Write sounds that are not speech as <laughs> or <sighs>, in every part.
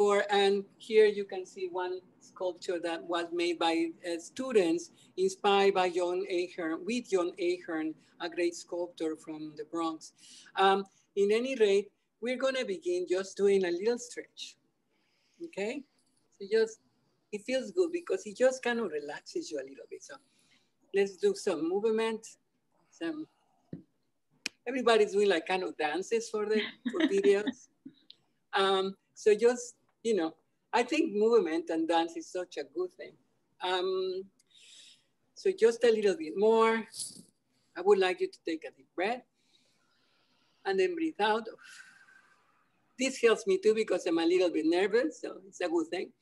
Or, and here you can see one sculpture that was made by uh, students inspired by John Ahearn, with John Ahearn, a great sculptor from the Bronx. Um, in any rate, we're gonna begin just doing a little stretch, okay? So just, it feels good because it just kind of relaxes you a little bit. So let's do some movement, some, everybody's doing like kind of dances for the for videos. <laughs> Um, so just, you know, I think movement and dance is such a good thing. Um, so just a little bit more. I would like you to take a deep breath and then breathe out. This helps me too because I'm a little bit nervous, so it's a good thing.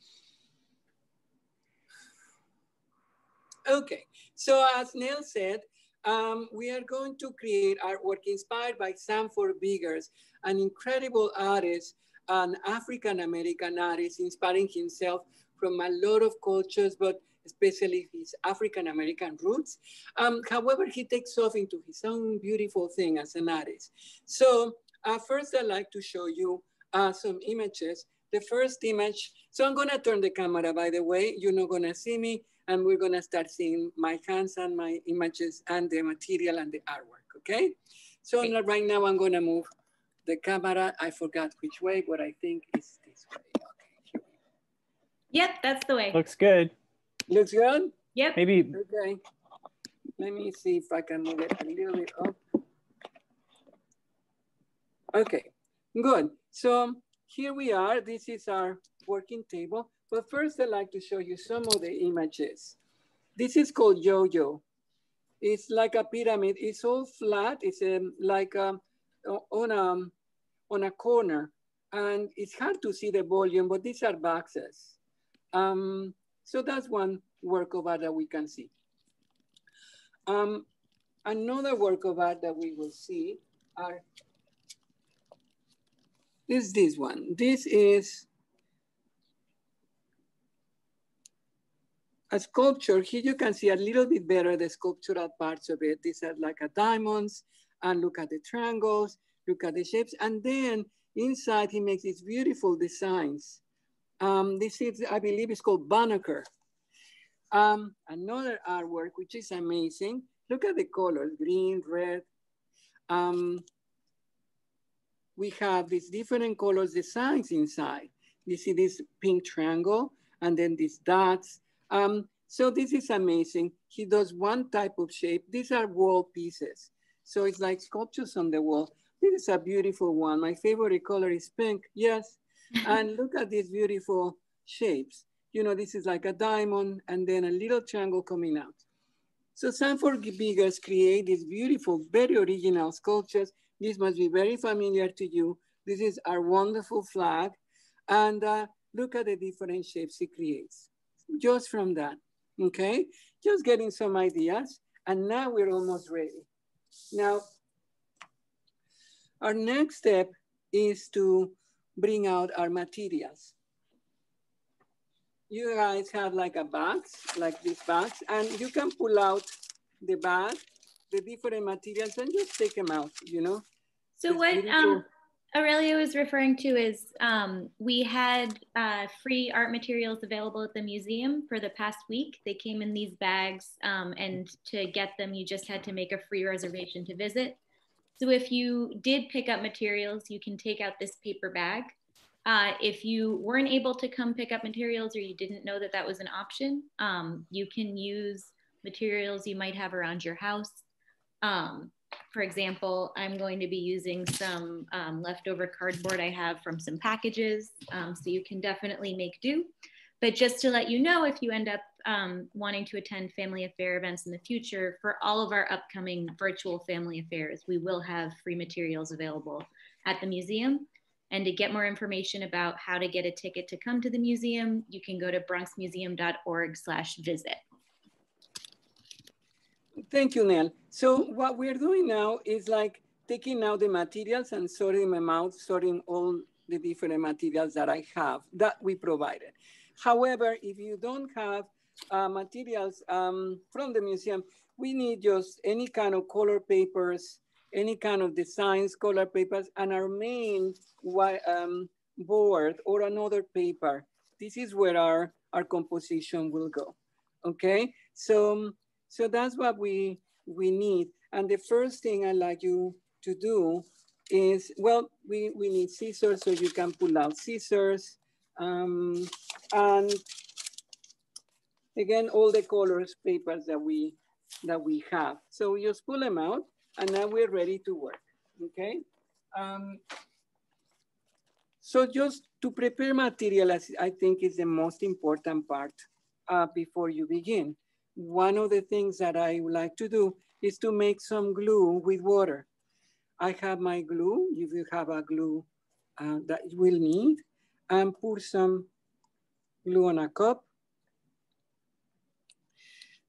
Okay, so as Nell said, um, we are going to create artwork inspired by Sanford Biggers, an incredible artist, an African-American artist, inspiring himself from a lot of cultures, but especially his African-American roots. Um, however, he takes off into his own beautiful thing as an artist. So uh, first I'd like to show you uh, some images. The first image, so I'm gonna turn the camera, by the way, you're not gonna see me, and we're gonna start seeing my hands and my images and the material and the artwork, okay? So okay. right now I'm gonna move the camera. I forgot which way, but I think it's this way. Okay, Yep, that's the way. Looks good. Looks good? Yep. Maybe. Okay. Let me see if I can move it a little bit up. Okay, good. So here we are. This is our working table. But first, I'd like to show you some of the images. This is called yo-yo. It's like a pyramid. It's all flat. It's um, like um, on, a, on a corner. And it's hard to see the volume, but these are boxes. Um, so that's one work of art that we can see. Um, another work of art that we will see are is this one. This is a sculpture. Here you can see a little bit better the sculptural parts of it. These are like a diamonds and look at the triangles, look at the shapes. And then inside he makes these beautiful designs. Um, this is, I believe it's called Banneker. Um, another artwork, which is amazing. Look at the colors, green, red. Um, we have these different colors designs inside. You see this pink triangle and then these dots. Um, so this is amazing. He does one type of shape. These are wall pieces. So it's like sculptures on the wall. This is a beautiful one. My favorite color is pink, yes. <laughs> and look at these beautiful shapes. You know, this is like a diamond and then a little triangle coming out. So Sanford Biggers create these beautiful, very original sculptures. This must be very familiar to you. This is our wonderful flag. And uh, look at the different shapes he creates just from that, okay? Just getting some ideas. And now we're almost ready. Now, our next step is to bring out our materials. You guys have like a box, like this box, and you can pull out the bag, the different materials, and just take them out, you know? So what, um, Aurelio was referring to is um, we had uh, free art materials available at the museum for the past week. They came in these bags, um, and to get them, you just had to make a free reservation to visit. So if you did pick up materials, you can take out this paper bag. Uh, if you weren't able to come pick up materials or you didn't know that that was an option, um, you can use materials you might have around your house. Um, for example, I'm going to be using some um, leftover cardboard I have from some packages. Um, so you can definitely make do. But just to let you know, if you end up um, wanting to attend family affair events in the future, for all of our upcoming virtual family affairs, we will have free materials available at the museum. And to get more information about how to get a ticket to come to the museum, you can go to bronxmuseum.org slash visit. Thank you, Nell. So what we're doing now is like taking out the materials and sorting them out, sorting all the different materials that I have that we provided. However, if you don't have uh, materials um, from the museum, we need just any kind of color papers, any kind of designs, color papers, and our main um, board or another paper, this is where our, our composition will go, okay? So, so that's what we, we need. And the first thing I'd like you to do is, well, we, we need scissors so you can pull out scissors. Um, and again, all the colors papers that we, that we have. So we just pull them out and now we're ready to work, okay? Um, so just to prepare material, I think is the most important part uh, before you begin. One of the things that I would like to do is to make some glue with water. I have my glue, if you have a glue uh, that you will need, and pour some glue on a cup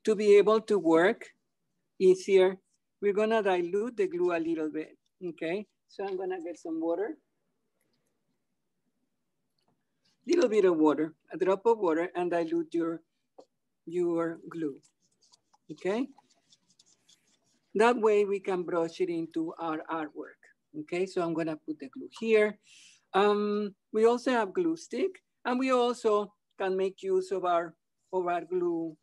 to be able to work easier. We're gonna dilute the glue a little bit, okay? So I'm gonna get some water. Little bit of water, a drop of water and dilute your, your glue, okay? That way we can brush it into our artwork, okay? So I'm gonna put the glue here. Um, we also have glue stick and we also can make use of our, of our glue,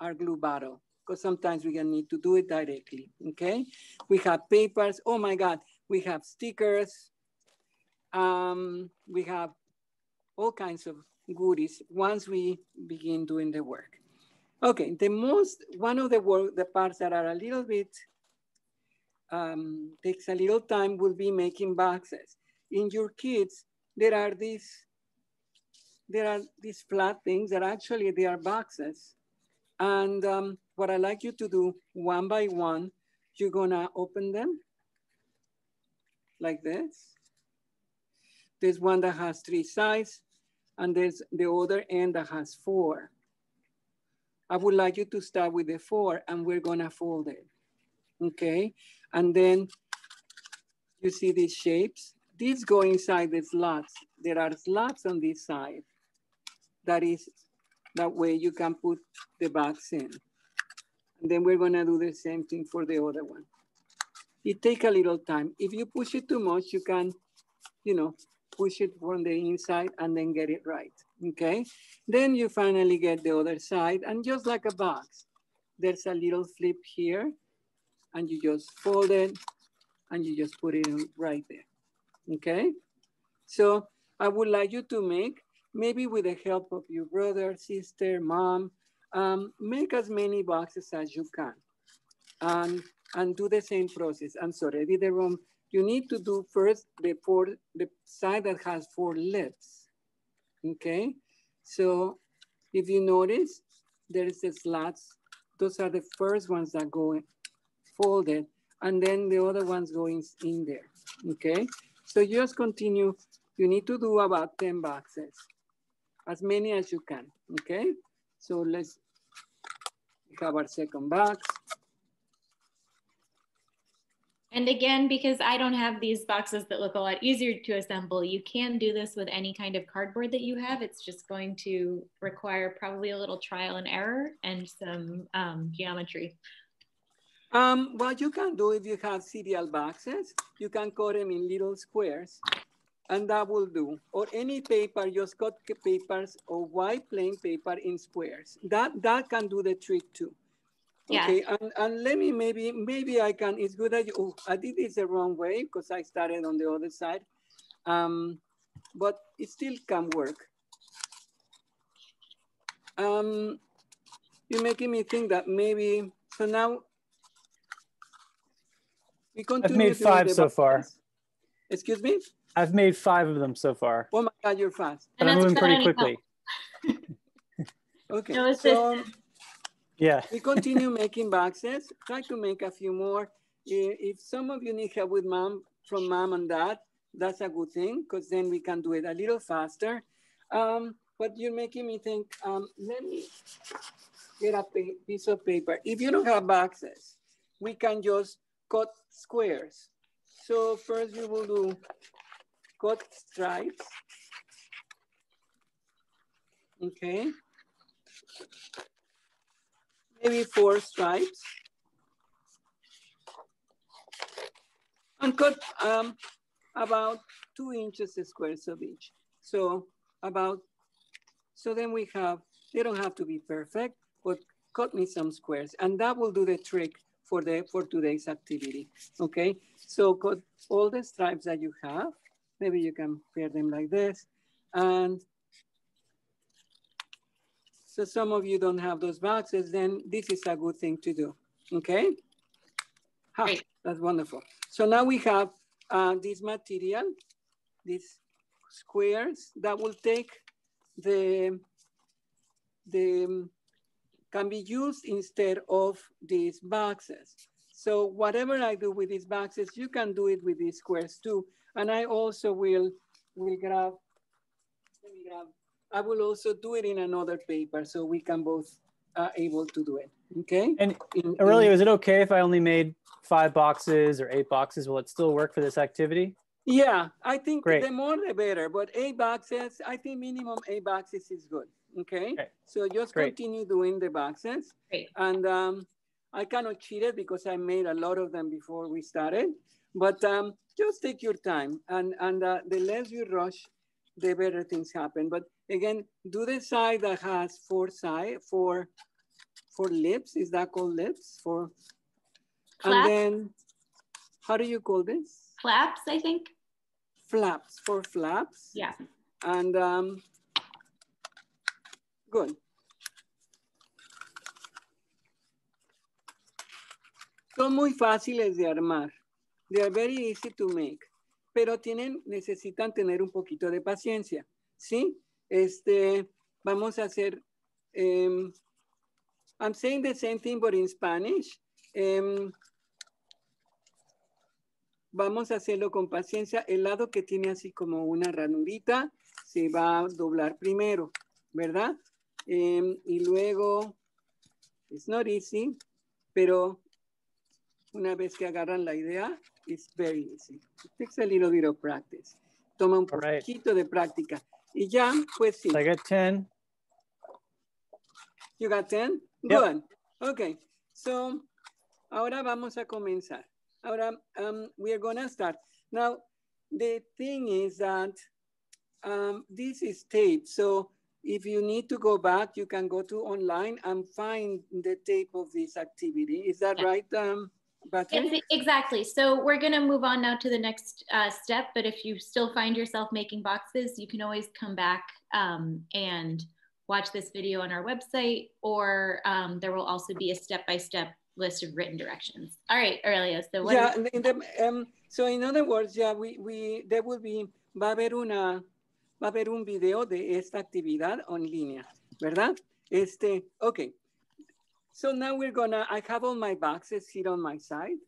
our glue bottle because sometimes we can need to do it directly, okay? We have papers, oh my God, we have stickers, um, we have all kinds of goodies once we begin doing the work. Okay, the most, one of the work, the parts that are a little bit, um, takes a little time will be making boxes. In your kids, there are these, there are these flat things that actually they are boxes. And um, what I like you to do one by one, you're gonna open them like this. There's one that has three sides and there's the other end that has four. I would like you to start with the four and we're gonna fold it, okay? And then you see these shapes? These go inside the slots. There are slots on this side. That is, that way you can put the box in. And then we're gonna do the same thing for the other one. It take a little time. If you push it too much, you can, you know, push it from the inside and then get it right, okay? Then you finally get the other side and just like a box, there's a little flip here and you just fold it and you just put it right there, okay? So I would like you to make, maybe with the help of your brother, sister, mom, um, make as many boxes as you can and, and do the same process. I'm sorry, I did the wrong you need to do first the, four, the side that has four lips, okay? So if you notice, there is the slats. Those are the first ones that go folded, and then the other ones going in, there, okay? So just continue. You need to do about 10 boxes, as many as you can, okay? So let's have our second box. And again, because I don't have these boxes that look a lot easier to assemble, you can do this with any kind of cardboard that you have. It's just going to require probably a little trial and error and some um, geometry. Um, what you can do if you have cereal boxes, you can cut them in little squares and that will do. Or any paper, just cut papers or white plain paper in squares. That, that can do the trick too. Yeah. Okay, and, and let me maybe, maybe I can, it's good that you, oh, I did this the wrong way because I started on the other side. Um, but it still can work. Um, you're making me think that maybe, so now we continue. I've made five so far. Excuse me? I've made five of them so far. Oh my God, you're fast. But I'm moving pretty quickly. okay, <laughs> no, so yeah. we continue making boxes. Try to make a few more. If some of you need help with mom, from mom and dad, that's a good thing because then we can do it a little faster. Um, but you're making me think, um, let me get a piece of paper. If you don't have boxes, we can just cut squares. So first we will do cut stripes. Okay maybe four stripes. And cut, um, about two inches squares of each. So about, so then we have, they don't have to be perfect, but cut me some squares and that will do the trick for the for today's activity. Okay, so cut all the stripes that you have. Maybe you can pair them like this. And so some of you don't have those boxes, then this is a good thing to do. Okay, ha, that's wonderful. So now we have uh, this material, these squares that will take the the can be used instead of these boxes. So whatever I do with these boxes, you can do it with these squares too. And I also will, will grab, grab, I will also do it in another paper so we can both uh, able to do it, okay? And in, Aurelio, in, is it okay if I only made five boxes or eight boxes? Will it still work for this activity? Yeah, I think Great. the more the better, but eight boxes, I think minimum eight boxes is good. Okay. okay. So just Great. continue doing the boxes. Great. And um, I cannot cheat it because I made a lot of them before we started. But um, just take your time. And, and uh, the less you rush, the better things happen. But again, do the side that has four side, four, four lips. Is that called lips? For, and then, how do you call this? Flaps, I think. Flaps, for flaps. Yeah. And um, Good. Son muy fáciles de armar. They are very easy to make. Pero tienen, necesitan tener un poquito de paciencia. ¿Sí? Este, vamos a hacer, um, I'm saying the same thing but in Spanish. Um, vamos a hacerlo con paciencia. El lado que tiene así como una ranurita se va a doblar primero, ¿verdad? Um, y luego, it's not easy, pero una vez que agarran la idea, it's very easy. It takes a little bit of practice. Toma un right. poquito de práctica. Y ya, pues sí. So I got 10. You got 10? Yep. Good. Okay. So, ahora vamos a comenzar. Ahora, um, we are going to start. Now, the thing is that um, this is tape. So, if you need to go back, you can go to online and find the tape of this activity. Is that yeah. right, um, Exactly. So we're going to move on now to the next uh, step. But if you still find yourself making boxes, you can always come back um, and watch this video on our website, or um, there will also be a step-by-step list of written directions. All right, Aurelio. So yeah, in the, um, so in other words, yeah, we, we there will be va a haber una va a haber un video de esta actividad en línea, ¿verdad? Este, okay. So now we're gonna, I have all my boxes here on my side.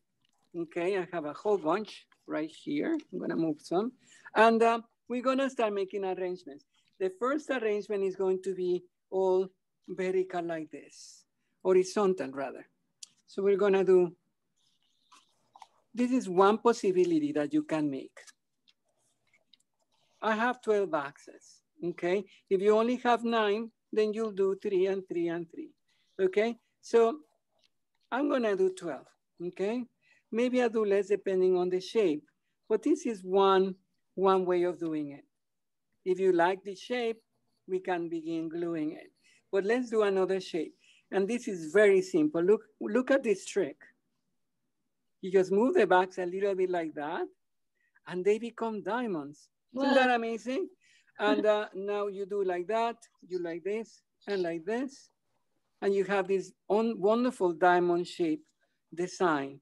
Okay, I have a whole bunch right here. I'm gonna move some. And uh, we're gonna start making arrangements. The first arrangement is going to be all vertical like this, horizontal rather. So we're gonna do, this is one possibility that you can make. I have 12 boxes, okay? If you only have nine, then you'll do three and three and three, okay? So I'm gonna do 12, okay? Maybe I'll do less depending on the shape, but this is one, one way of doing it. If you like the shape, we can begin gluing it. But let's do another shape. And this is very simple. Look, look at this trick. You just move the box a little bit like that, and they become diamonds. Isn't that amazing? And uh, now you do like that, you like this, and like this. And you have this on wonderful diamond shape design,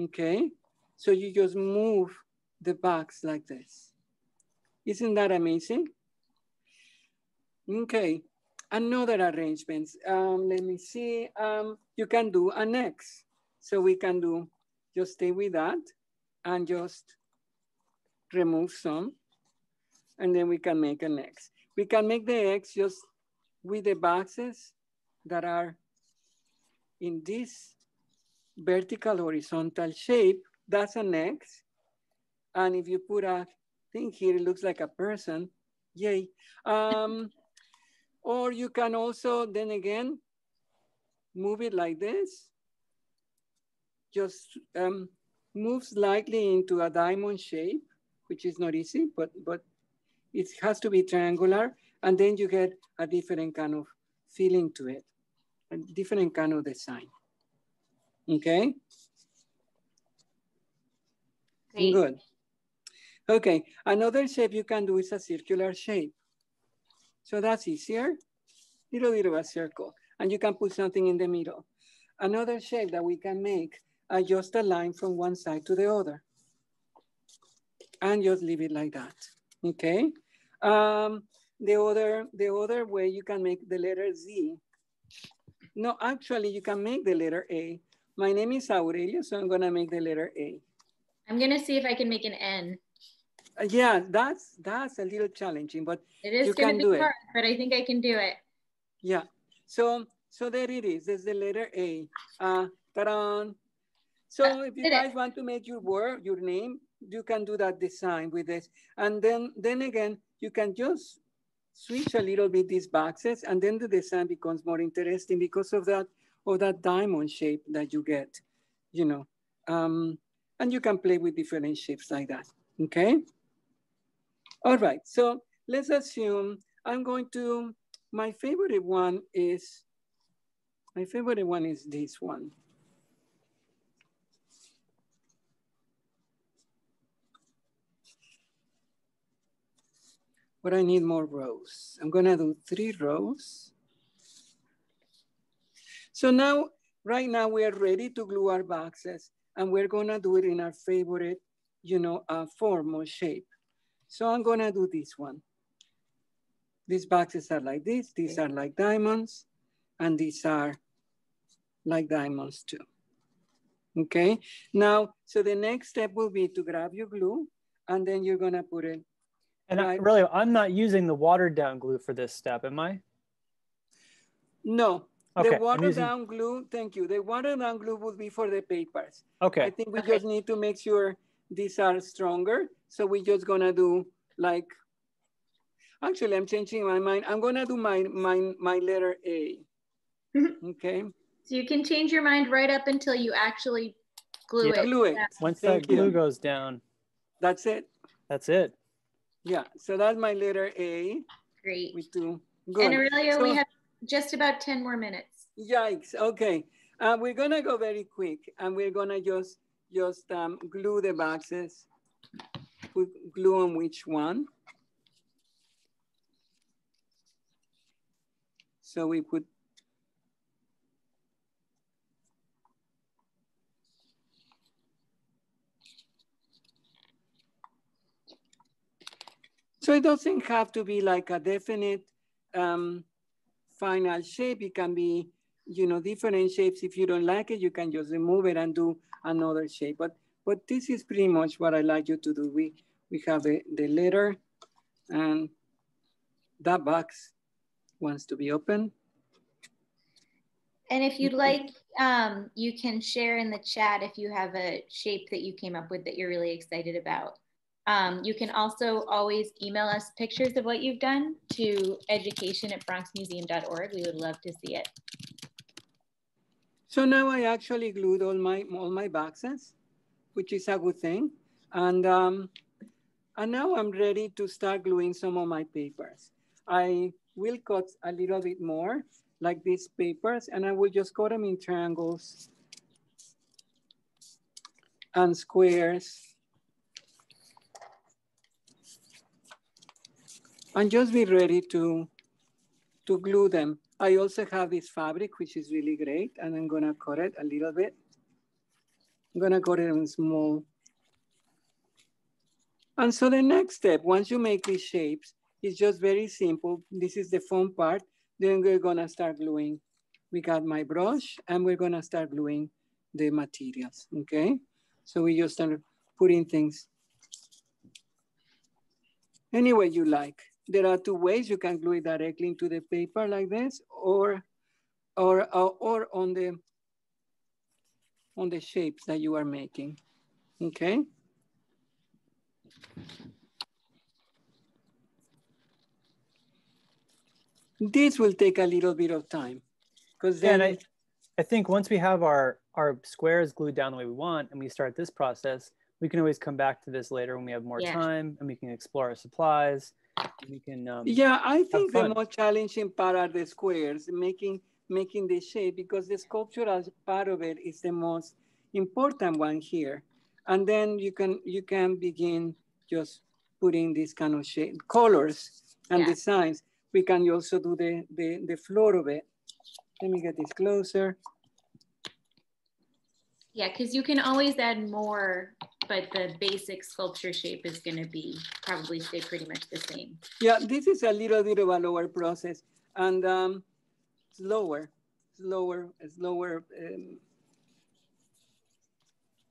okay? So you just move the box like this. Isn't that amazing? Okay, another arrangements. Um, let me see, um, you can do an X. So we can do, just stay with that and just remove some and then we can make an X. We can make the X just with the boxes that are in this vertical horizontal shape, that's an X. And if you put a thing here, it looks like a person, yay. Um, or you can also, then again, move it like this. Just um, move slightly into a diamond shape which is not easy, but, but it has to be triangular. And then you get a different kind of feeling to it, different kind of design. Okay? Great. Good. Okay, another shape you can do is a circular shape. So that's easier. Little bit of a circle. And you can put something in the middle. Another shape that we can make, are just a line from one side to the other. And just leave it like that, okay? Um, the other, the other way you can make the letter Z. No, actually you can make the letter A. My name is Aurelio, so I'm gonna make the letter A. I'm gonna see if I can make an N. Uh, yeah, that's that's a little challenging, but it is you can do hard, it. But I think I can do it. Yeah. So so there it is. There's the letter A. Uh, ta-da! So uh, if you guys it. want to make your word, your name, you can do that design with this. And then then again, you can just switch a little bit these boxes, and then the design becomes more interesting because of that of that diamond shape that you get. You know. Um, and you can play with different shapes like that. Okay. All right, so let's assume I'm going to, my favorite one is, my favorite one is this one. But I need more rows. I'm gonna do three rows. So now, right now we are ready to glue our boxes and we're gonna do it in our favorite, you know, uh, form or shape. So I'm gonna do this one. These boxes are like this, these are like diamonds, and these are like diamonds too. Okay, now, so the next step will be to grab your glue, and then you're gonna put it. And. I, really, I'm not using the watered down glue for this step, am I? No, okay. the watered using... down glue, thank you. The watered down glue would be for the papers. Okay. I think we okay. just need to make sure these are stronger. So we're just gonna do like, actually I'm changing my mind. I'm gonna do my, my, my letter A, <laughs> okay? So you can change your mind right up until you actually glue yeah, it. Glue it. Once Thank that glue you. goes down. That's it. That's it. Yeah, so that's my letter A. Great. We do. Good. And Aurelio, so, we have just about 10 more minutes. Yikes, okay. Uh, we're gonna go very quick and we're gonna just just um, glue the boxes, put glue on which one. So we put It doesn't have to be like a definite um, final shape. It can be, you know, different shapes. If you don't like it, you can just remove it and do another shape. But but this is pretty much what I like you to do. We we have the, the letter and that box wants to be open. And if you'd like, um, you can share in the chat if you have a shape that you came up with that you're really excited about. Um, you can also always email us pictures of what you've done to education at bronxmuseum.org. We would love to see it. So now I actually glued all my all my boxes, which is a good thing. And um, and now I'm ready to start gluing some of my papers. I will cut a little bit more like these papers and I will just cut them in triangles and squares. And just be ready to, to glue them. I also have this fabric, which is really great, and I'm gonna cut it a little bit. I'm gonna cut it in small. And so the next step, once you make these shapes, it's just very simple. This is the fun part. Then we're gonna start gluing. We got my brush and we're gonna start gluing the materials, okay? So we just start putting things any way you like there are two ways you can glue it directly into the paper like this or or uh, or on the on the shapes that you are making okay this will take a little bit of time because then I, I think once we have our our squares glued down the way we want and we start this process we can always come back to this later when we have more yeah. time and we can explore our supplies. We can. Um, yeah, I think the most challenging part are the squares, making making the shape because the sculptural part of it is the most important one here. And then you can you can begin just putting these kind of shape colors and yeah. designs. We can also do the, the, the floor of it. Let me get this closer. Yeah, because you can always add more, but the basic sculpture shape is going to be probably stay pretty much the same. Yeah, this is a little bit of a lower process and um, slower, slower, slower um,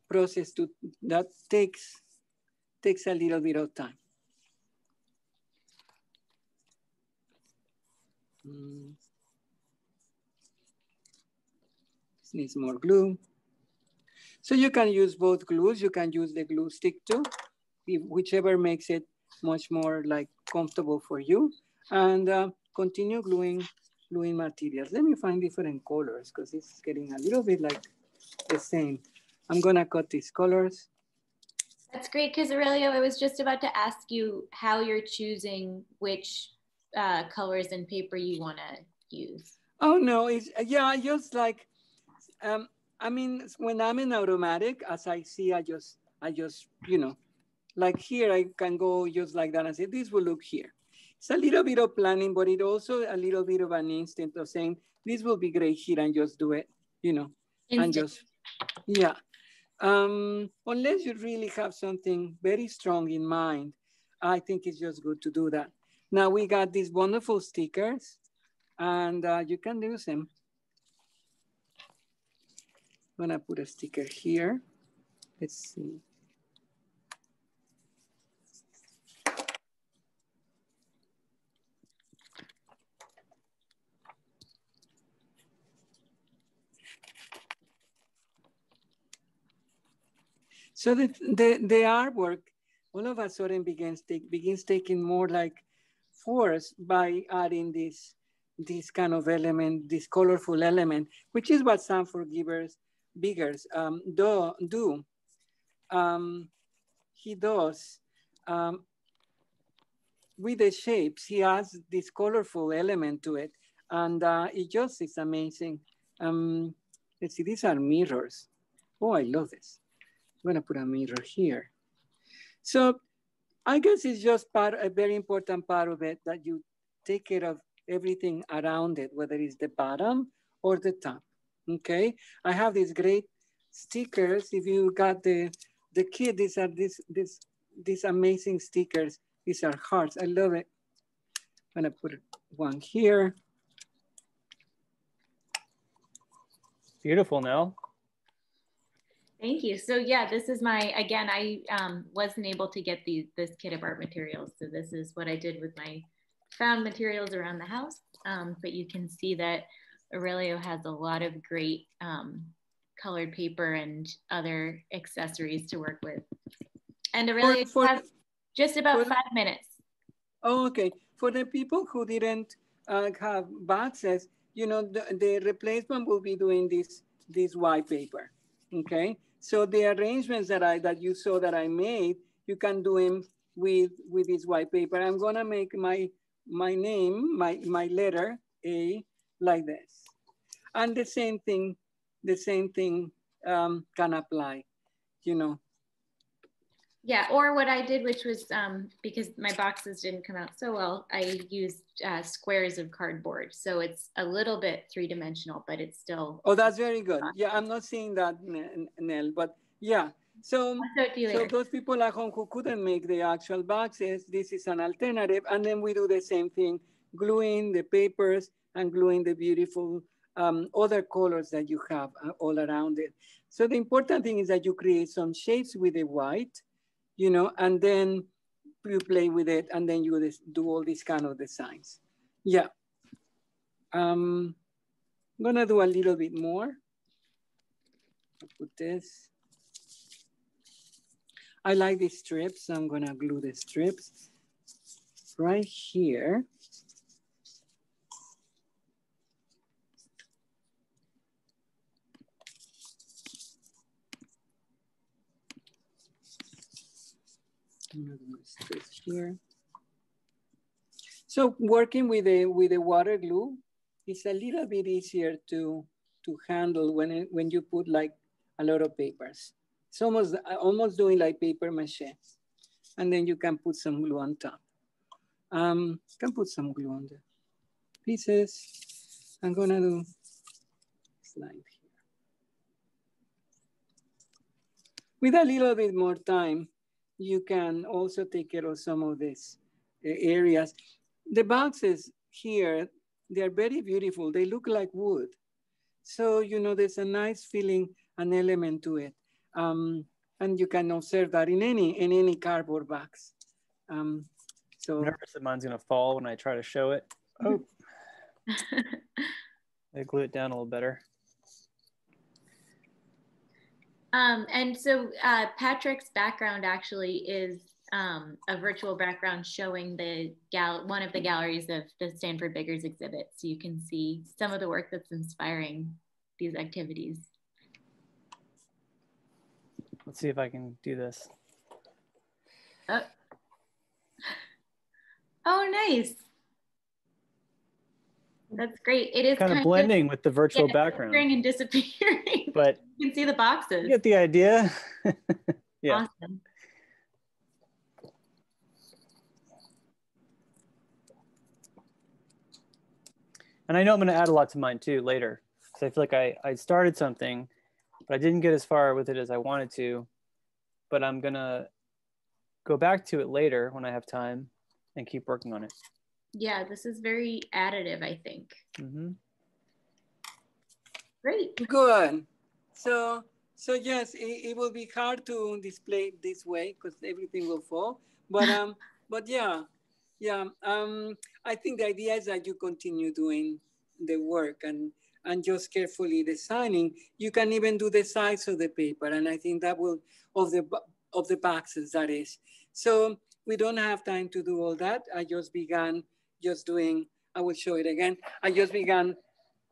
process to that takes takes a little bit of time. Mm. This needs more glue. So you can use both glues. You can use the glue stick too, whichever makes it much more like comfortable for you. And uh, continue gluing, gluing materials. Let me find different colors because it's getting a little bit like the same. I'm gonna cut these colors. That's great because Aurelio, I was just about to ask you how you're choosing which uh, colors and paper you want to use. Oh no, it's yeah, I just like um, I mean, when I'm in automatic, as I see, I just I just you know, like here I can go just like that and say this will look here. It's a little bit of planning, but it also a little bit of an instinct of saying this will be great here and just do it, you know, Instinct. and just yeah. Um, unless you really have something very strong in mind, I think it's just good to do that. Now we got these wonderful stickers and uh, you can use them. I'm gonna put a sticker here. Let's see. So the, the, the artwork all of a sudden begins, take, begins taking more like force by adding this, this kind of element, this colorful element, which is what Sanford Givers, Biggers um, do. do. Um, he does um, with the shapes, he adds this colorful element to it. And uh, it just is amazing. Um, let's see, these are mirrors. Oh, I love this. I'm gonna put a mirror here. So I guess it's just part, a very important part of it that you take care of everything around it, whether it's the bottom or the top, okay? I have these great stickers. If you got the, the kit, these are these, these, these amazing stickers. These are hearts, I love it. I'm gonna put one here. Beautiful, Nell. Thank you. So yeah, this is my, again, I um, wasn't able to get these, this kit of art materials. So this is what I did with my found materials around the house. Um, but you can see that Aurelio has a lot of great um, colored paper and other accessories to work with. And Aurelio for, for, has just about for, five minutes. Oh, okay. For the people who didn't uh, have boxes, you know, the, the replacement will be doing this, this white paper, okay? So the arrangements that I that you saw that I made, you can do them with with this white paper. I'm gonna make my my name, my my letter A like this, and the same thing, the same thing um, can apply, you know. Yeah, or what I did, which was um, because my boxes didn't come out so well, I used uh, squares of cardboard. So it's a little bit three dimensional, but it's still. Oh, that's very good. Yeah, I'm not seeing that, Nell, but yeah. So, so those people at home who couldn't make the actual boxes, this is an alternative. And then we do the same thing, gluing the papers and gluing the beautiful um, other colors that you have uh, all around it. So the important thing is that you create some shapes with the white, you know, and then you play with it and then you do all these kind of designs. Yeah. Um, I'm gonna do a little bit more. I'll put this. I like these strips, so I'm gonna glue the strips right here. Here. So working with the with the water glue is a little bit easier to to handle when it, when you put like a lot of papers. It's almost almost doing like paper mache, and then you can put some glue on top. Um, can put some glue on the pieces. I'm gonna do slide here. With a little bit more time, you can also take care of some of these uh, areas. The boxes here, they're very beautiful. They look like wood. So, you know, there's a nice feeling, an element to it. Um, and you can observe that in any, in any cardboard box. Um, so I'm nervous that mine's gonna fall when I try to show it. Oh, <laughs> I glue it down a little better. Um, and so uh, Patrick's background actually is um, a virtual background showing the gal one of the galleries of the Sanford Biggers exhibit. So you can see some of the work that's inspiring these activities. Let's see if I can do this. Oh, oh nice. That's great. It is kind, kind of blending of, with the virtual yeah, background. and disappearing. <laughs> But you can see the boxes. You get the idea. <laughs> yeah. Awesome. And I know I'm going to add a lot to mine too later. So I feel like I, I started something, but I didn't get as far with it as I wanted to. But I'm going to go back to it later when I have time and keep working on it. Yeah, this is very additive, I think. Mm-hmm. Great. Good. So, so yes, it, it will be hard to display this way because everything will fall. But um, <laughs> but yeah, yeah. Um, I think the idea is that you continue doing the work and and just carefully designing. You can even do the size of the paper, and I think that will of the of the boxes that is. So we don't have time to do all that. I just began just doing, I will show it again. I just began,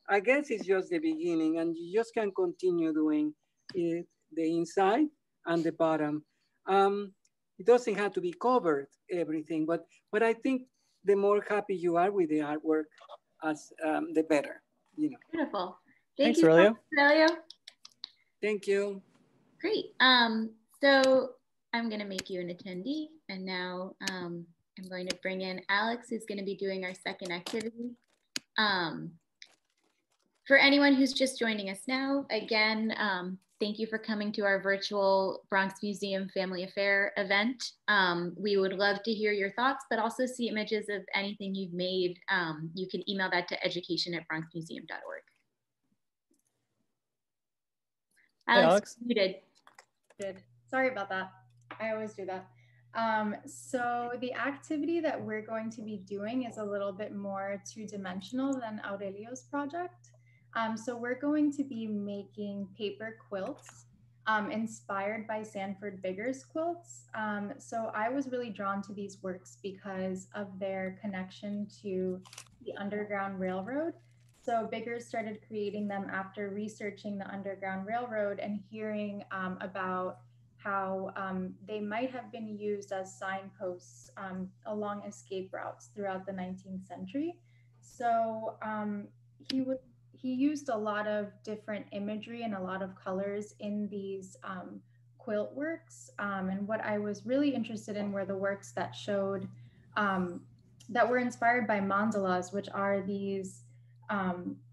I guess it's just the beginning and you just can continue doing it, the inside and the bottom. Um, it doesn't have to be covered, everything, but, but I think the more happy you are with the artwork, as um, the better, you know. Beautiful. Thank Thanks, you, Aurelio. Aurelio. Thank you. Great. Um, so I'm gonna make you an attendee and now um, I'm going to bring in Alex, who's going to be doing our second activity. Um, for anyone who's just joining us now, again, um, thank you for coming to our virtual Bronx Museum Family Affair event. Um, we would love to hear your thoughts, but also see images of anything you've made. Um, you can email that to education at bronxmuseum.org. Alex, hey, Alex. muted. Good. Sorry about that. I always do that. Um, so the activity that we're going to be doing is a little bit more two-dimensional than Aurelio's project. Um, so we're going to be making paper quilts um, inspired by Sanford Biggers quilts. Um, so I was really drawn to these works because of their connection to the Underground Railroad. So Biggers started creating them after researching the Underground Railroad and hearing um, about how um, they might have been used as signposts um, along escape routes throughout the 19th century. So um, he would he used a lot of different imagery and a lot of colors in these um, quilt works. Um, and what I was really interested in were the works that showed um, that were inspired by mandalas, which are these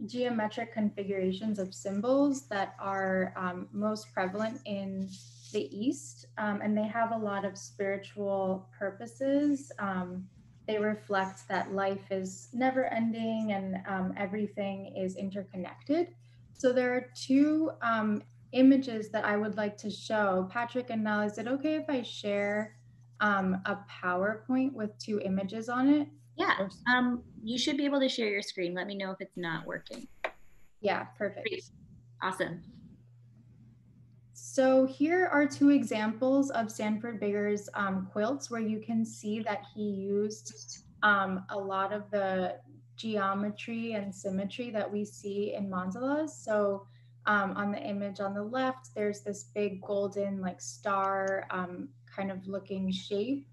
geometric configurations of symbols that are most prevalent in the East, um, and they have a lot of spiritual purposes. Um, they reflect that life is never ending and um, everything is interconnected. So there are two um, images that I would like to show. Patrick and Nell, is it okay if I share um, a PowerPoint with two images on it? Yeah, um, you should be able to share your screen. Let me know if it's not working. Yeah, perfect. Great. Awesome. So here are two examples of Sanford Biggers um, quilts where you can see that he used um, a lot of the geometry and symmetry that we see in mandalas. So um, on the image on the left, there's this big golden like star um, kind of looking shape.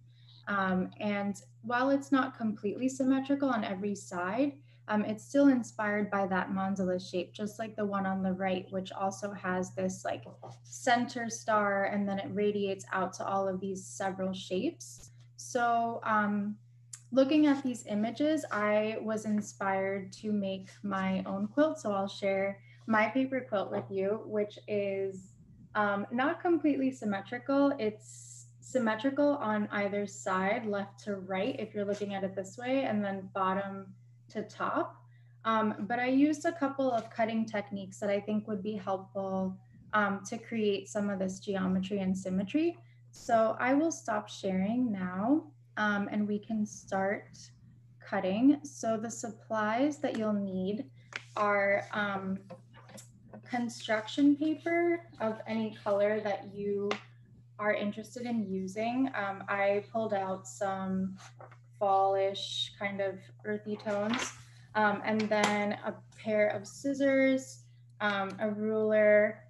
Um, and while it's not completely symmetrical on every side, um, it's still inspired by that mandala shape, just like the one on the right, which also has this like center star and then it radiates out to all of these several shapes. So um, looking at these images, I was inspired to make my own quilt. So I'll share my paper quilt with you, which is um, not completely symmetrical. It's symmetrical on either side, left to right, if you're looking at it this way, and then bottom to top. Um, but I used a couple of cutting techniques that I think would be helpful um, to create some of this geometry and symmetry. So I will stop sharing now um, and we can start cutting. So the supplies that you'll need are um, construction paper of any color that you are interested in using. Um, I pulled out some fallish kind of earthy tones. Um, and then a pair of scissors, um, a ruler,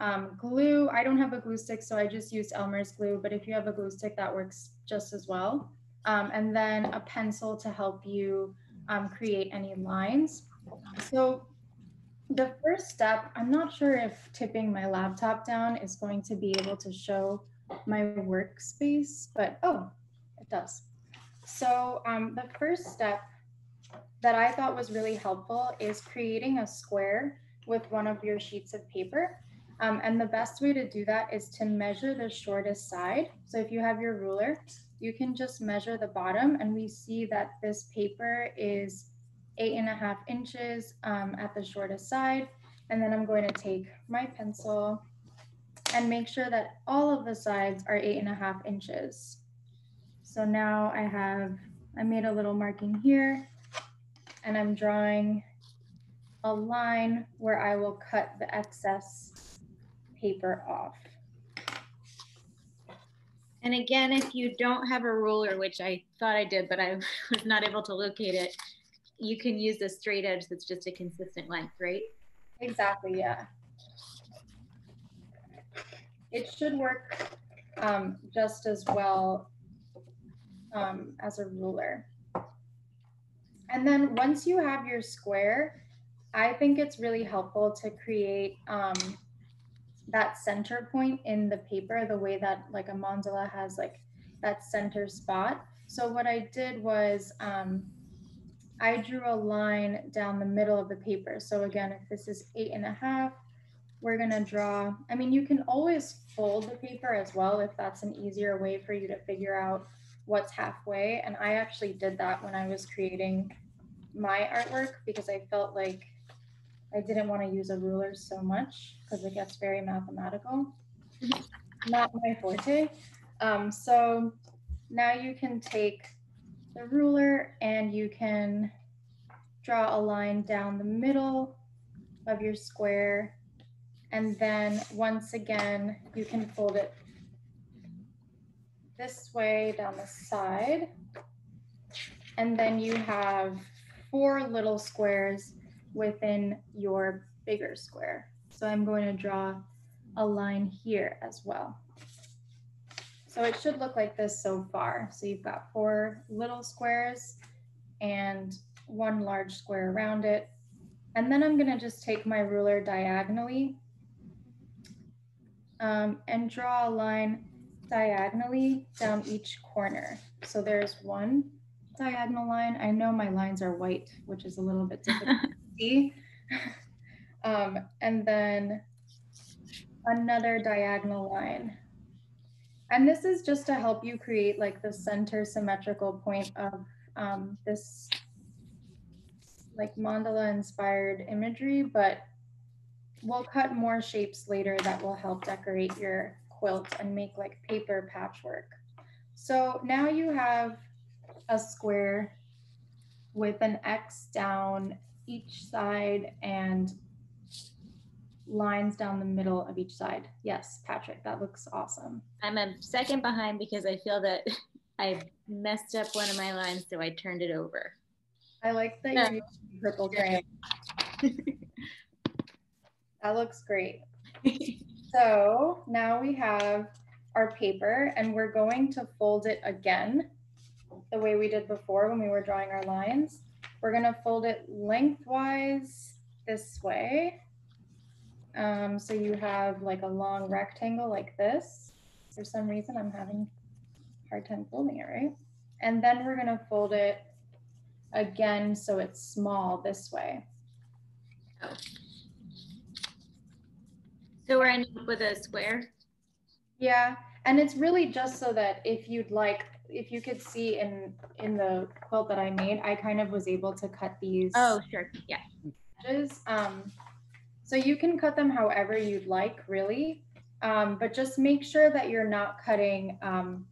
um, glue. I don't have a glue stick, so I just used Elmer's glue, but if you have a glue stick, that works just as well. Um, and then a pencil to help you um, create any lines. So the first step, I'm not sure if tipping my laptop down is going to be able to show my workspace, but oh, it does. So um, the first step that I thought was really helpful is creating a square with one of your sheets of paper. Um, and the best way to do that is to measure the shortest side. So if you have your ruler, you can just measure the bottom and we see that this paper is eight and a half inches um, at the shortest side. And then I'm going to take my pencil and make sure that all of the sides are eight and a half inches. So now I have, I made a little marking here and I'm drawing a line where I will cut the excess paper off. And again, if you don't have a ruler, which I thought I did, but I <laughs> was not able to locate it, you can use a straight edge that's just a consistent length, right? Exactly, yeah. It should work um, just as well um, as a ruler. And then once you have your square, I think it's really helpful to create um, that center point in the paper, the way that like a mandala has like that center spot. So what I did was um, I drew a line down the middle of the paper. So again, if this is eight and a half, we're gonna draw, I mean, you can always fold the paper as well if that's an easier way for you to figure out what's halfway. And I actually did that when I was creating my artwork because I felt like I didn't want to use a ruler so much because it gets very mathematical. <laughs> Not my forte. Um, so now you can take the ruler and you can draw a line down the middle of your square. And then once again, you can fold it this way down the side. And then you have four little squares within your bigger square. So I'm going to draw a line here as well. So it should look like this so far. So you've got four little squares and one large square around it. And then I'm gonna just take my ruler diagonally um, and draw a line diagonally down each corner. So there's one diagonal line. I know my lines are white, which is a little bit difficult to <laughs> see. <laughs> Um, and then another diagonal line. And this is just to help you create like the center symmetrical point of um, this like mandala inspired imagery, but we'll cut more shapes later that will help decorate your quilt and make like paper patchwork. So now you have a square with an X down each side and lines down the middle of each side. Yes, Patrick, that looks awesome. I'm a second behind because I feel that <laughs> I messed up one of my lines, so I turned it over. I like that you're using purple crayon. <laughs> That looks great. <laughs> so now we have our paper and we're going to fold it again the way we did before when we were drawing our lines. We're gonna fold it lengthwise this way. Um, so you have like a long rectangle like this. For some reason, I'm having a hard time folding it, right? And then we're gonna fold it again so it's small this way. So we're ending up with a square? Yeah, and it's really just so that if you'd like, if you could see in in the quilt that I made, I kind of was able to cut these. Oh, sure, yeah. Edges. Um, so you can cut them however you'd like, really, um, but just make sure that you're not cutting um,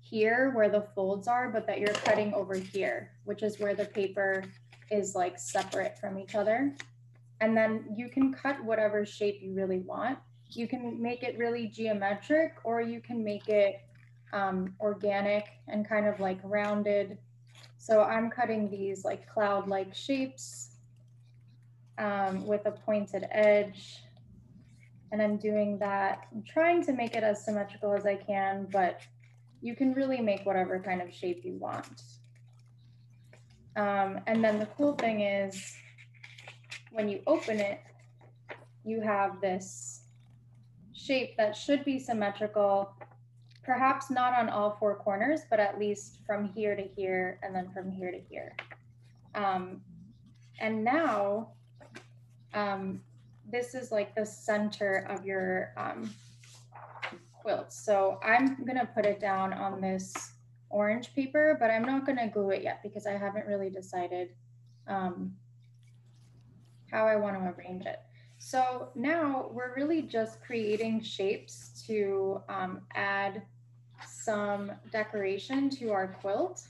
here where the folds are, but that you're cutting over here, which is where the paper is like separate from each other. And then you can cut whatever shape you really want. You can make it really geometric or you can make it um, organic and kind of like rounded. So I'm cutting these like cloud-like shapes um, with a pointed edge. And I'm doing that, I'm trying to make it as symmetrical as I can, but you can really make whatever kind of shape you want. Um, and then the cool thing is when you open it, you have this shape that should be symmetrical, perhaps not on all four corners, but at least from here to here and then from here to here. Um, and now, um, this is like the center of your um, quilt. So I'm gonna put it down on this orange paper, but I'm not gonna glue it yet because I haven't really decided um, how I want to arrange it. So now we're really just creating shapes to um, add some decoration to our quilt.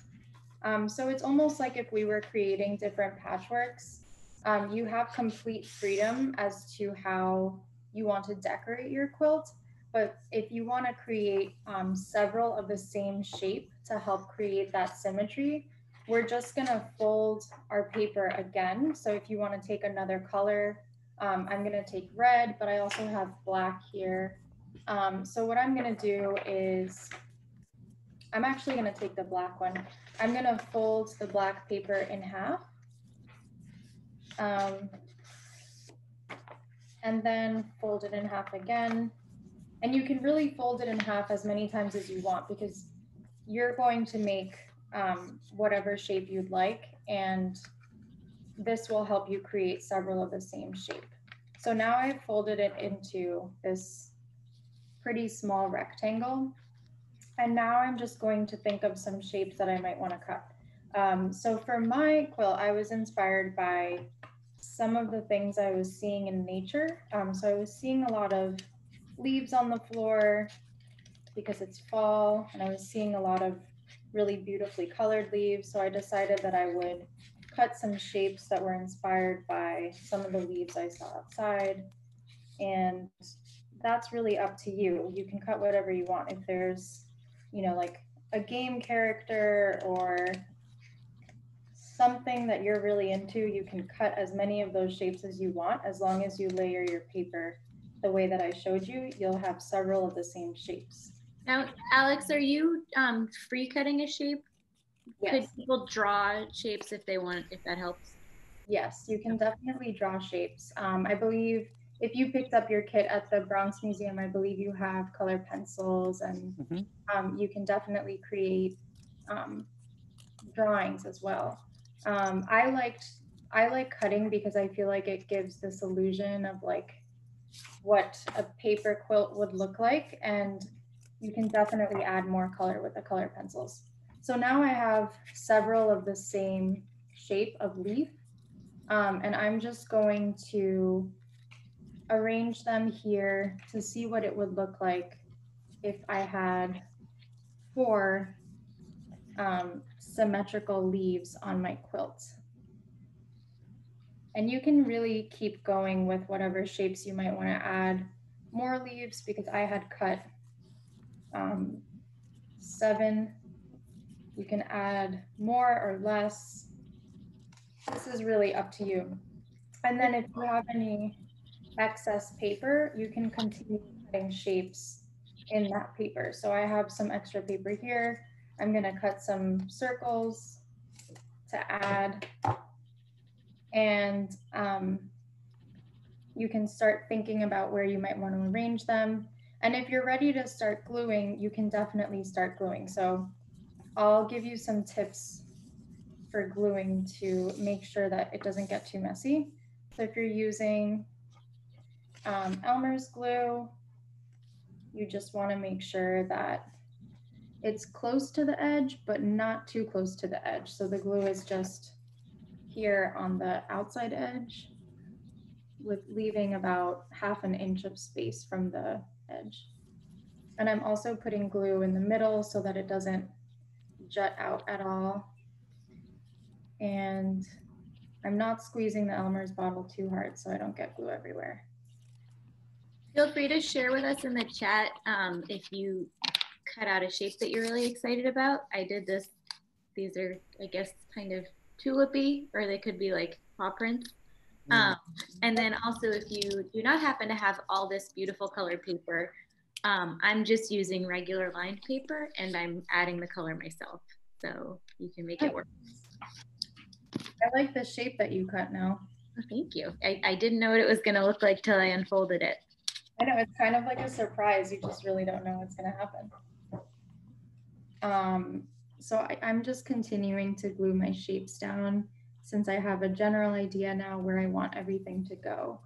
Um, so it's almost like if we were creating different patchworks, um, you have complete freedom as to how you want to decorate your quilt. But if you want to create um, several of the same shape to help create that symmetry, we're just gonna fold our paper again. So if you wanna take another color, um, I'm gonna take red, but I also have black here. Um, so what I'm gonna do is, I'm actually gonna take the black one. I'm gonna fold the black paper in half. Um, and then fold it in half again. And you can really fold it in half as many times as you want because you're going to make um, whatever shape you'd like. And this will help you create several of the same shape. So now I've folded it into this pretty small rectangle. And now I'm just going to think of some shapes that I might want to cut. Um, so for my quilt, I was inspired by some of the things I was seeing in nature. Um, so I was seeing a lot of leaves on the floor because it's fall, and I was seeing a lot of really beautifully colored leaves. So I decided that I would cut some shapes that were inspired by some of the leaves I saw outside. And that's really up to you. You can cut whatever you want. If there's, you know, like a game character or something that you're really into, you can cut as many of those shapes as you want. As long as you layer your paper the way that I showed you, you'll have several of the same shapes. Now, Alex, are you um, free cutting a shape? Yes. Could people draw shapes if they want, if that helps? Yes, you can definitely draw shapes. Um, I believe if you picked up your kit at the Bronx Museum, I believe you have color pencils and Mhm. um, you can definitely create um, drawings as well. Um, I liked, I like cutting because I feel like it gives this illusion of like what a paper quilt would look like. And you can definitely add more color with the color pencils. So now I have several of the same shape of leaf. Um, and I'm just going to arrange them here to see what it would look like if I had four um, symmetrical leaves on my quilt. And you can really keep going with whatever shapes you might want to add more leaves because I had cut um, seven. You can add more or less. This is really up to you. And then if you have any excess paper, you can continue cutting shapes in that paper. So I have some extra paper here. I'm gonna cut some circles to add. And um, you can start thinking about where you might want to arrange them. And if you're ready to start gluing, you can definitely start gluing. So I'll give you some tips for gluing to make sure that it doesn't get too messy. So if you're using um, Elmer's glue, you just want to make sure that it's close to the edge, but not too close to the edge. So the glue is just here on the outside edge with leaving about half an inch of space from the edge. And I'm also putting glue in the middle so that it doesn't jut out at all. And I'm not squeezing the Elmer's bottle too hard so I don't get glue everywhere. Feel free to share with us in the chat um, if you cut out a shape that you're really excited about. I did this. These are, I guess, kind of tulipy, or they could be like paw prints. Um, and then also, if you do not happen to have all this beautiful colored paper, um, I'm just using regular lined paper and I'm adding the color myself. So you can make it work. I like the shape that you cut now. Oh, thank you. I, I didn't know what it was going to look like till I unfolded it. I know it's kind of like a surprise. You just really don't know what's going to happen. Um, so I, I'm just continuing to glue my shapes down since I have a general idea now where I want everything to go.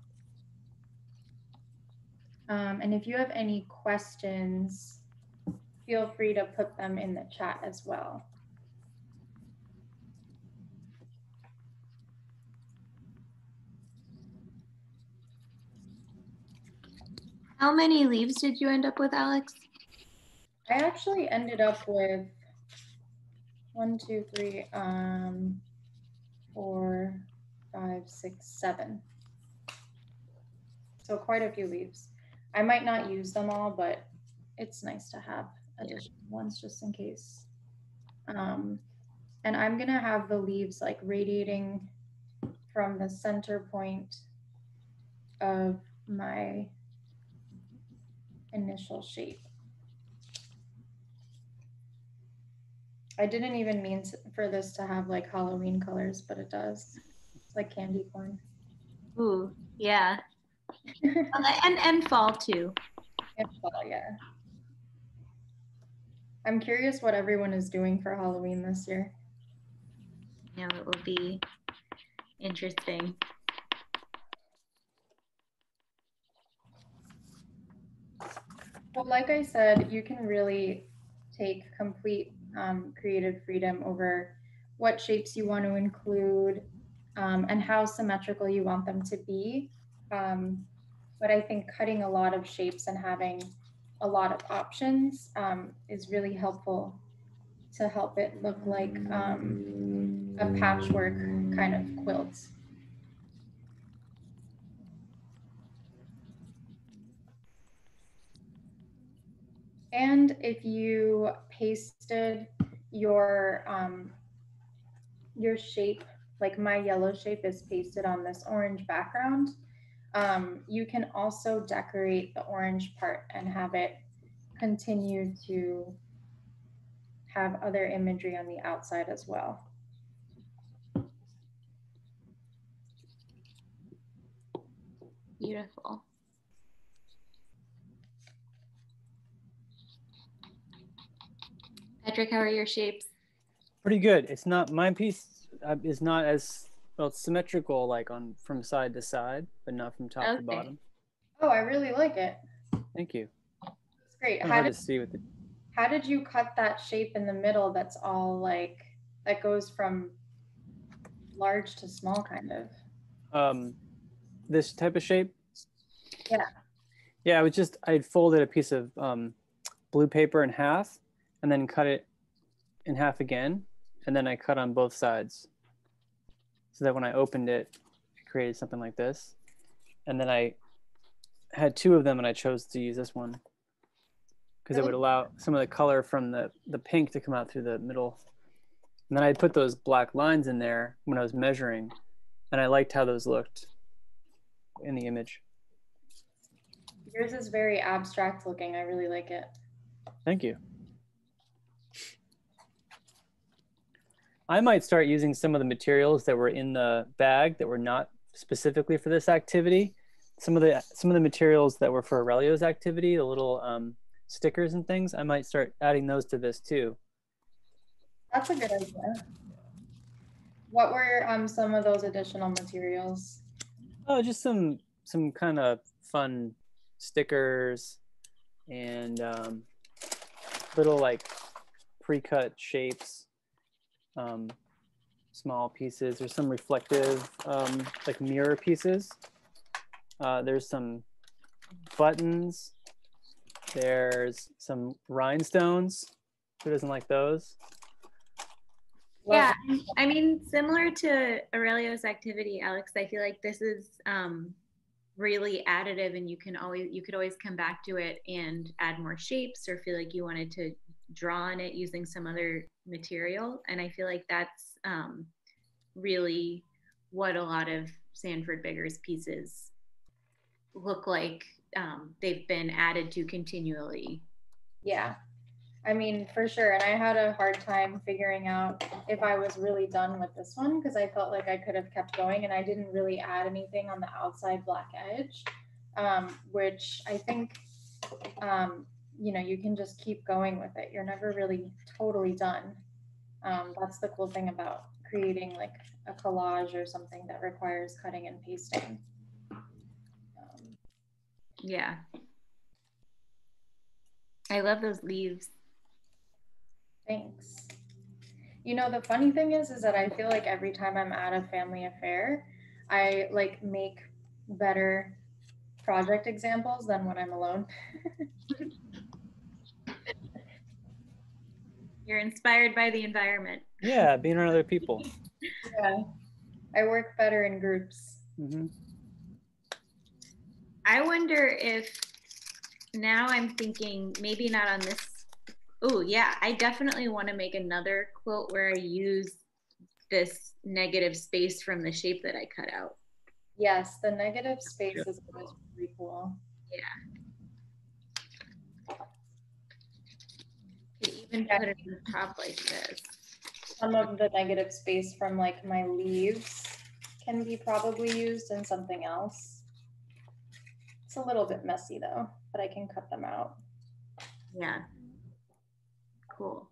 Um, and if you have any questions, feel free to put them in the chat as well. How many leaves did you end up with, Alex? I actually ended up with one, two, three, um, four, five, six, seven. So quite a few leaves. I might not use them all, but it's nice to have additional yeah. ones just in case. Um, and I'm gonna have the leaves like radiating from the center point of my initial shape. I didn't even mean for this to have like Halloween colors, but it does. It's like candy corn. Ooh, yeah. <laughs> and and fall too. And fall, yeah. I'm curious what everyone is doing for Halloween this year. Yeah, it will be interesting. Well, like I said, you can really take complete um, creative freedom over what shapes you want to include um, and how symmetrical you want them to be. Um, but I think cutting a lot of shapes and having a lot of options um, is really helpful to help it look like um, a patchwork kind of quilt. And if you pasted your um, your shape, like my yellow shape is pasted on this orange background, um, you can also decorate the orange part and have it continue to have other imagery on the outside as well. Beautiful. Patrick, how are your shapes? Pretty good. It's not my piece uh, is not as well it's symmetrical like on from side to side, but not from top okay. to bottom. Oh, I really like it. Thank you. It's great. How did, see with the... how did you cut that shape in the middle that's all like that goes from large to small kind of? Um this type of shape? Yeah. Yeah, I was just I folded a piece of um, blue paper in half and then cut it in half again. And then I cut on both sides so that when I opened it, it created something like this. And then I had two of them and I chose to use this one because it would allow some of the color from the, the pink to come out through the middle. And then I put those black lines in there when I was measuring and I liked how those looked in the image. Yours is very abstract looking. I really like it. Thank you. I might start using some of the materials that were in the bag that were not specifically for this activity. Some of the some of the materials that were for Aurelio's activity, the little um, stickers and things, I might start adding those to this too. That's a good idea. What were um, some of those additional materials? Oh, just some some kind of fun stickers and um, little like pre-cut shapes, um, small pieces. There's some reflective um, like mirror pieces. Uh, there's some buttons. There's some rhinestones. Who doesn't like those? yeah i mean similar to aurelio's activity alex i feel like this is um, really additive and you can always you could always come back to it and add more shapes or feel like you wanted to draw on it using some other material and i feel like that's um, really what a lot of sanford biggers pieces look like um, they've been added to continually yeah I mean, for sure. And I had a hard time figuring out if I was really done with this one because I felt like I could have kept going and I didn't really add anything on the outside black edge, um, which I think, um, you know, you can just keep going with it. You're never really totally done. Um, that's the cool thing about creating like a collage or something that requires cutting and pasting. Um, yeah. I love those leaves. Thanks. You know, the funny thing is, is that I feel like every time I'm at a family affair, I like make better project examples than when I'm alone. <laughs> You're inspired by the environment. Yeah, being around other people. <laughs> yeah, I work better in groups. Mm-hmm. I wonder if now I'm thinking maybe not on this Oh, yeah. I definitely want to make another quilt where I use this negative space from the shape that I cut out. Yes, the negative space is always pretty cool. Yeah. Could even put it on top like this. Some of the negative space from like my leaves can be probably used in something else. It's a little bit messy though, but I can cut them out. Yeah. Cool.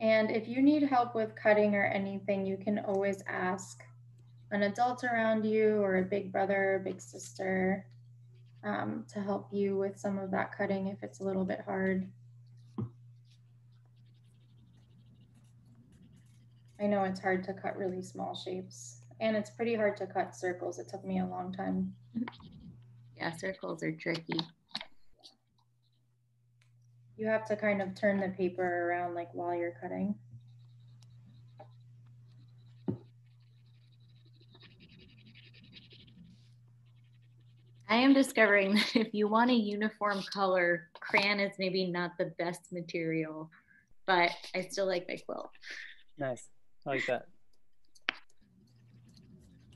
And if you need help with cutting or anything, you can always ask an adult around you or a big brother, big sister um, to help you with some of that cutting if it's a little bit hard. I know it's hard to cut really small shapes. And it's pretty hard to cut circles. It took me a long time. <laughs> Yeah, circles are tricky. You have to kind of turn the paper around like while you're cutting. I am discovering that if you want a uniform color, crayon is maybe not the best material, but I still like my quilt. Nice. I like that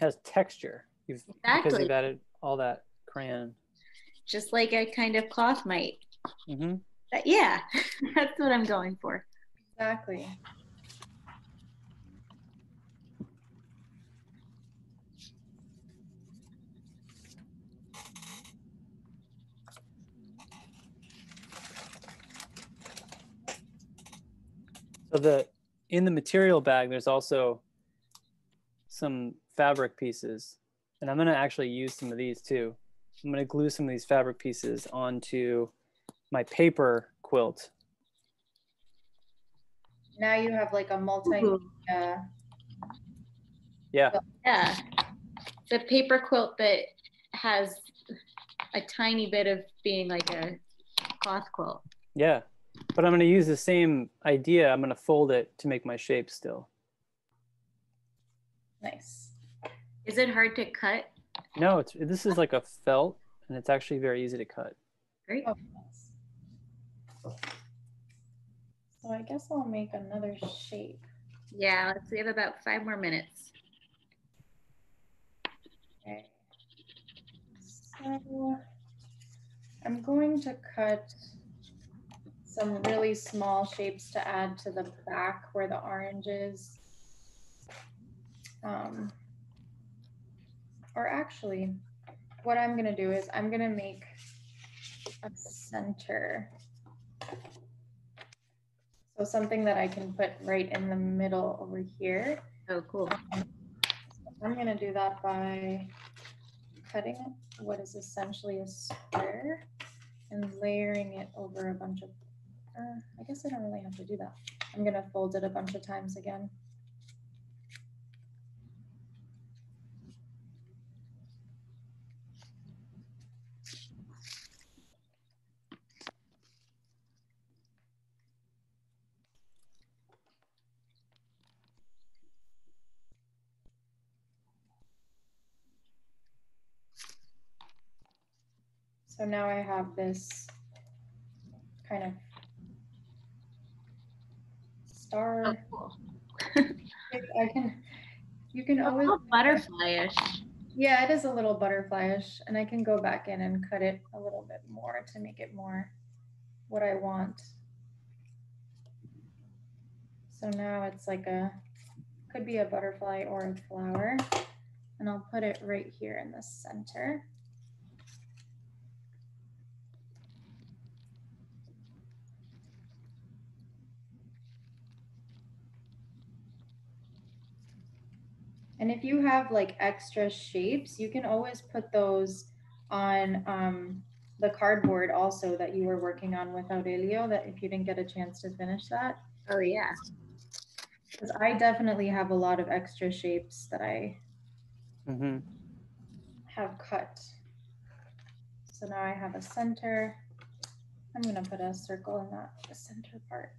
has texture. You've exactly. because you've added all that crayon. Just like a kind of cloth might. Mm-hmm. But yeah, <laughs> that's what I'm going for. Exactly. So the in the material bag, there's also some fabric pieces. And I'm gonna actually use some of these too. I'm gonna glue some of these fabric pieces onto my paper quilt. Now you have like a multi. Mm-hmm. Uh, yeah. Yeah. The paper quilt that has a tiny bit of being like a cloth quilt. Yeah. But I'm going to use the same idea. I'm going to fold it to make my shape still. Nice. Is it hard to cut? No, it's this is like a felt, and it's actually very easy to cut. Great. Oh, So I guess I'll make another shape. Yeah, let's, we have about five more minutes. Okay. So I'm going to cut some really small shapes to add to the back where the orange is. Um, or actually, what I'm gonna do is I'm gonna make a center. So something that I can put right in the middle over here. Oh, cool. I'm gonna do that by cutting what is essentially a square and layering it over a bunch of, uh, I guess I don't really have to do that. I'm gonna fold it a bunch of times again. So now I have this kind of star. Oh, cool. I can, you can always. butterflyish. Yeah, it is a little butterflyish and I can go back in and cut it a little bit more to make it more what I want. So now it's like a, could be a butterfly or a flower. And I'll put it right here in the center. And if you have like extra shapes, you can always put those on um, the cardboard also that you were working on with Aurelio that if you didn't get a chance to finish that. Oh yeah. Because I definitely have a lot of extra shapes that I Mm-hmm. have cut. So now I have a center. I'm gonna put a circle in that center part.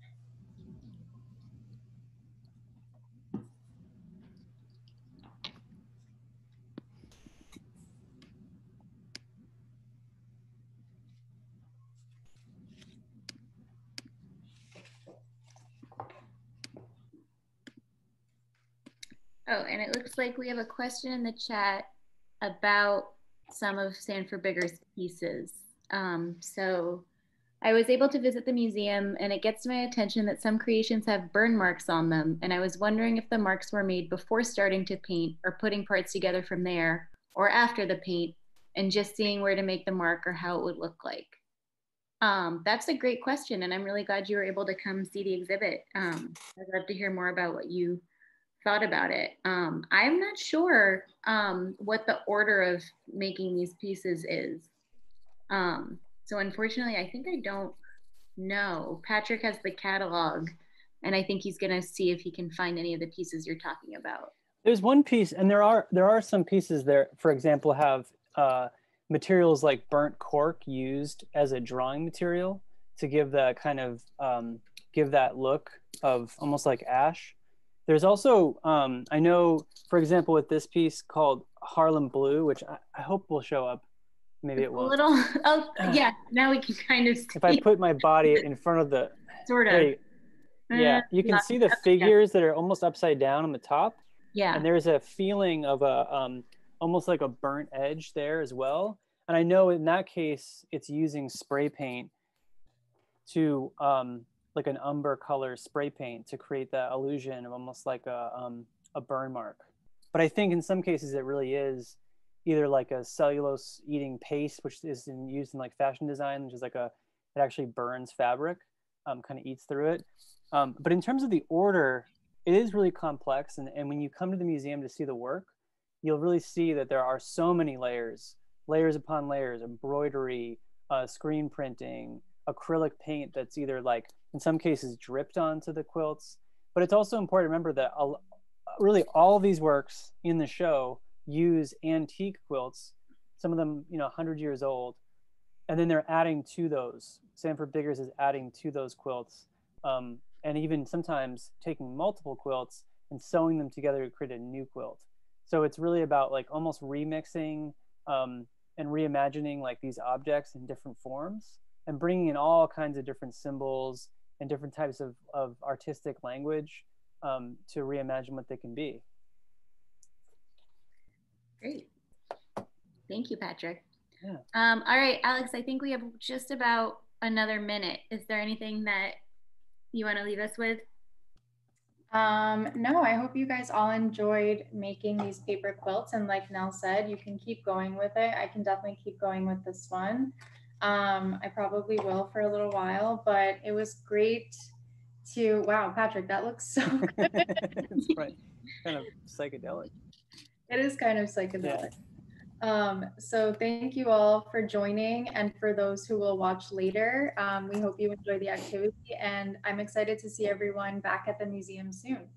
Oh, and it looks like we have a question in the chat about some of Sanford Biggers' pieces. Um, so I was able to visit the museum and it gets my attention that some creations have burn marks on them. And I was wondering if the marks were made before starting to paint or putting parts together from there or after the paint and just seeing where to make the mark or how it would look like. Um, that's a great question. And I'm really glad you were able to come see the exhibit. Um, I'd love to hear more about what you thought about it. Um, I'm not sure um, what the order of making these pieces is. Um, so unfortunately, I think I don't know. Patrick has the catalog, and I think he's gonna see if he can find any of the pieces you're talking about. There's one piece, and there are there are some pieces there. For example, have uh, materials like burnt cork used as a drawing material to give that kind of um, give that look of almost like ash. There's also, um, I know, for example, with this piece called Harlem Blue, which I, I hope will show up. Maybe it will. A little, <laughs> oh <sighs> yeah, now we can kind of see. If I put my body <laughs> in front of the, sort of. yeah, Uh, you can see the figures that are almost upside down on the top, Yeah. and there's a feeling of a um, almost like a burnt edge there as well. And I know in that case, it's using spray paint to um, like an umber color spray paint to create that illusion of almost like a um, a burn mark. But I think in some cases it really is either like a cellulose eating paste, which is in, used in like fashion design, which is like a it actually burns fabric, um, kind of eats through it. Um, but in terms of the order, it is really complex. And, and when you come to the museum to see the work, you'll really see that there are so many layers, layers upon layers, embroidery, uh, screen printing, acrylic paint that's either like in some cases dripped onto the quilts. But it's also important to remember that a, really all these works in the show use antique quilts, some of them, you know, 100 years old, and then they're adding to those. Sanford Biggers is adding to those quilts, um, and even sometimes taking multiple quilts and sewing them together to create a new quilt. So it's really about like almost remixing um, and reimagining like these objects in different forms and bringing in all kinds of different symbols and different types of, of artistic language um, to reimagine what they can be. Great. Thank you, Patrick. Yeah. Um, all right, Alex, I think we have just about another minute. Is there anything that you want to leave us with? Um, no, I hope you guys all enjoyed making these paper quilts. And like Nell said, you can keep going with it. I can definitely keep going with this one. Um, I probably will for a little while, but it was great to, wow, Patrick, that looks so <laughs> good. it's right. kind of psychedelic. It is kind of psychedelic. Yeah. Um, so thank you all for joining and for those who will watch later. Um, we hope you enjoy the activity and I'm excited to see everyone back at the museum soon.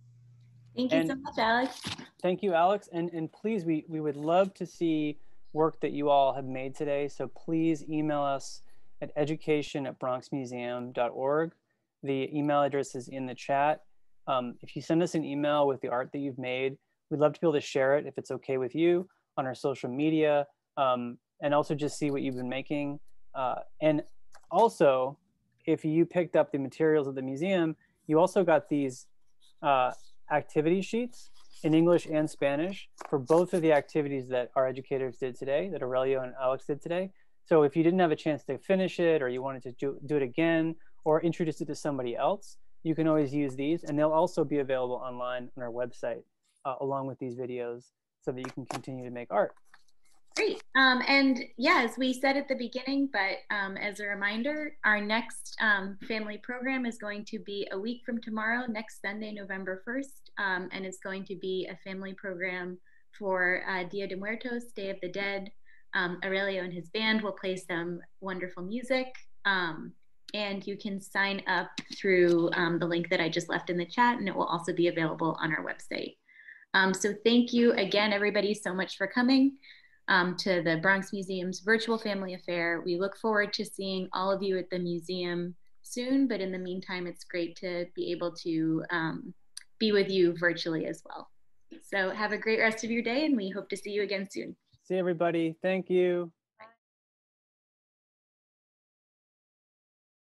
Thank you and so much, Alex. Thank you, Alex. And, and please, we, we would love to see work that you all have made today. So please email us at education at bronxmuseum.org. The email address is in the chat. Um, if you send us an email with the art that you've made, we'd love to be able to share it if it's okay with you on our social media um, and also just see what you've been making. Uh, and also, if you picked up the materials at the museum, you also got these uh, activity sheets in English and Spanish for both of the activities that our educators did today, that Aurelio and Alex did today. So if you didn't have a chance to finish it or you wanted to do, do it again or introduce it to somebody else, you can always use these and they'll also be available online on our website uh, along with these videos so that you can continue to make art. Great. Um, and yeah, as we said at the beginning, but um, as a reminder, our next um, family program is going to be a week from tomorrow, next Sunday, November 1st. Um, and it's going to be a family program for uh, Dia de Muertos, Day of the Dead. Um, Aurelio and his band will play some wonderful music. Um, and you can sign up through the link that I just left in the chat, and it will also be available on our website. So thank you again, everybody, so much for coming um, to the Bronx Museum's virtual family affair. We look forward to seeing all of you at the museum soon, but in the meantime, it's great to be able to um, be with you virtually as well. So have a great rest of your day and we hope to see you again soon. See everybody. Thank you.